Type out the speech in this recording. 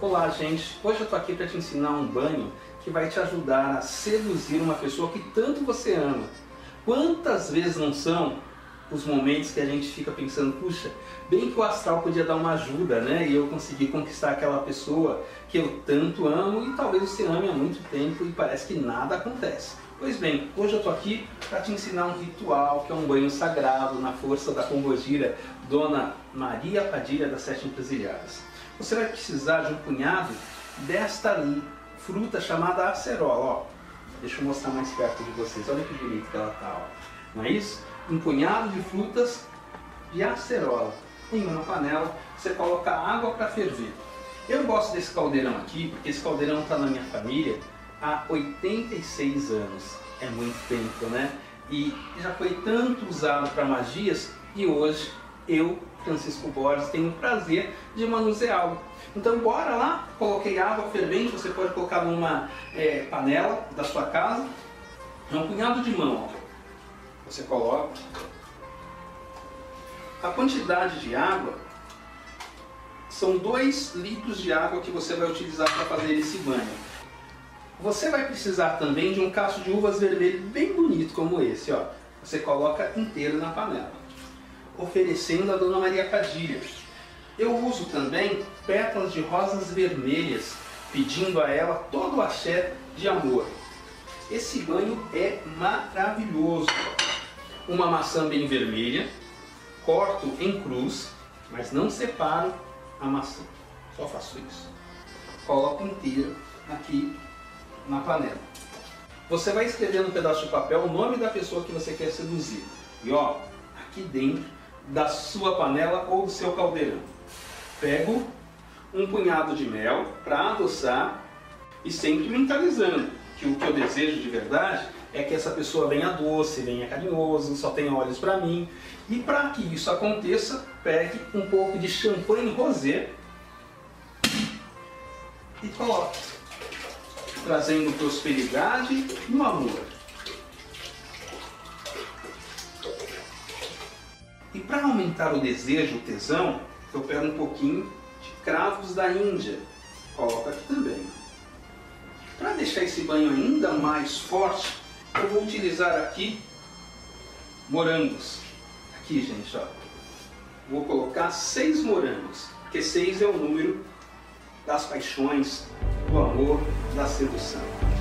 Olá gente, hoje eu estou aqui para te ensinar um banho que vai te ajudar a seduzir uma pessoa que tanto você ama. Quantas vezes não são os momentos que a gente fica pensando, puxa, bem que o astral podia dar uma ajuda, né? E eu consegui conquistar aquela pessoa que eu tanto amo e talvez você ame há muito tempo e parece que nada acontece. Pois bem, hoje eu estou aqui para te ensinar um ritual que é um banho sagrado na força da Pombogira, Dona Maria Padilha das Sete Encruzilhadas. Você vai precisar de um punhado desta fruta chamada acerola. Ó, deixa eu mostrar mais perto de vocês. Olha que bonito que ela tá. Ó. Não é isso? Um punhado de frutas de acerola. Em uma panela, você coloca água para ferver. Eu gosto desse caldeirão aqui, porque esse caldeirão está na minha família há 86 anos. É muito tempo, né? E já foi tanto usado para magias e hoje eu, Francisco Borges, tenho o prazer de manuseá-lo. Então bora lá, coloquei água fervente, você pode colocar numa é, panela da sua casa, é um punhado de mão, ó. você coloca. A quantidade de água são 2 litros de água que você vai utilizar para fazer esse banho. Você vai precisar também de um cacho de uvas vermelho bem bonito como esse, ó. Você coloca inteiro na panela oferecendo a Dona Maria Padilha. Eu uso também pétalas de rosas vermelhas, pedindo a ela todo o axé de amor. Esse banho é maravilhoso. Uma maçã bem vermelha, corto em cruz, mas não separo a maçã. Só faço isso. Coloco inteiro aqui na panela. Você vai escrever no pedaço de papel o nome da pessoa que você quer seduzir. E ó, aqui dentro da sua panela ou do seu caldeirão. Pego um punhado de mel para adoçar e sempre mentalizando que o que eu desejo de verdade é que essa pessoa venha doce, venha carinhoso, só tenha olhos para mim. E para que isso aconteça, pegue um pouco de champanhe rosé e coloque, trazendo prosperidade no amor. Para aumentar o desejo, o tesão, eu pego um pouquinho de cravos da Índia. Coloco aqui também. Para deixar esse banho ainda mais forte, eu vou utilizar aqui morangos. Aqui, gente, ó. Vou colocar seis morangos, porque seis é o número das paixões, do amor, da sedução.